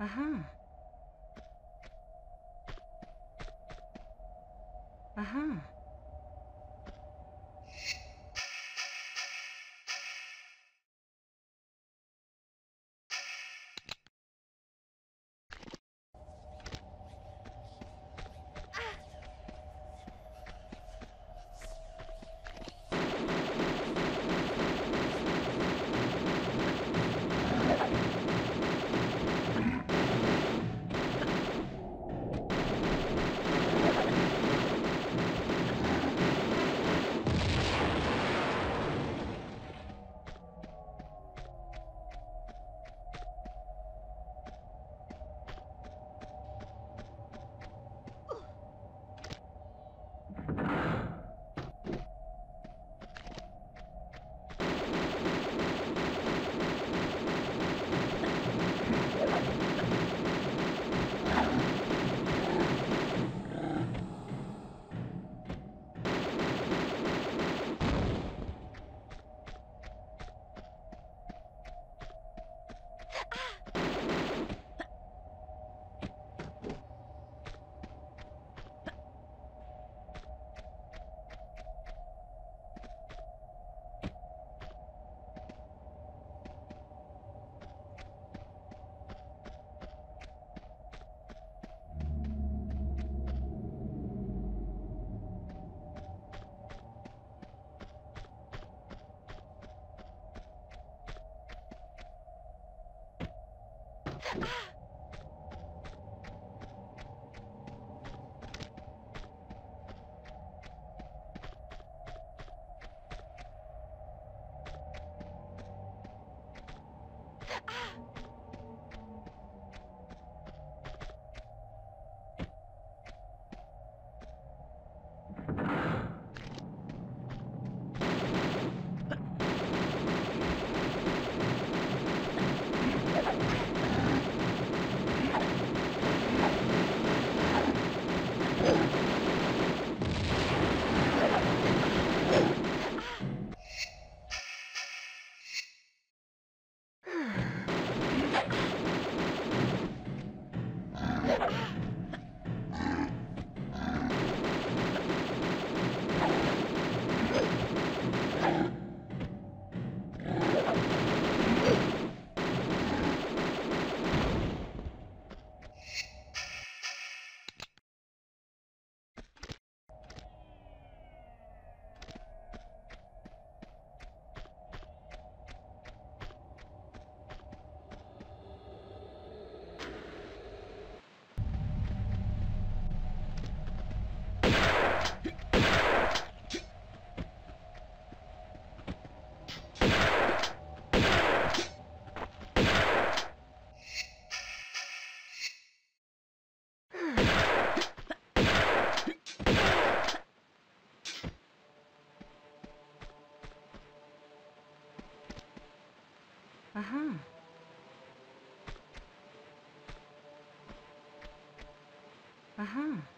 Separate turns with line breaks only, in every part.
Aha. Aha. Aha. Aha.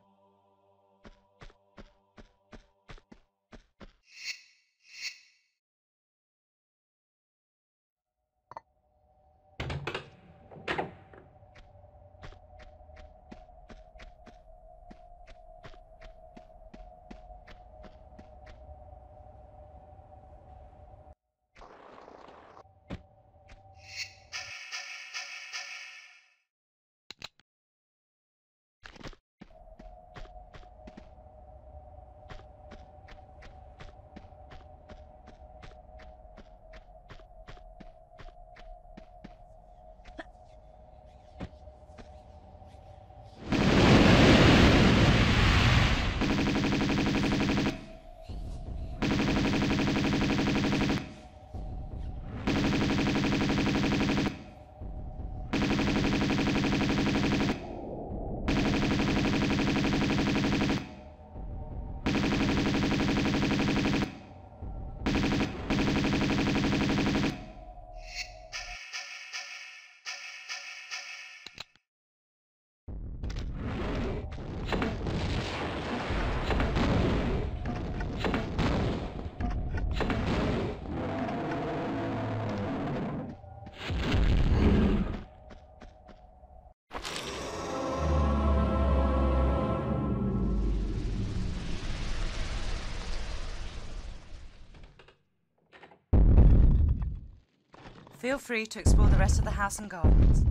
Feel free to explore the rest of the house and gardens.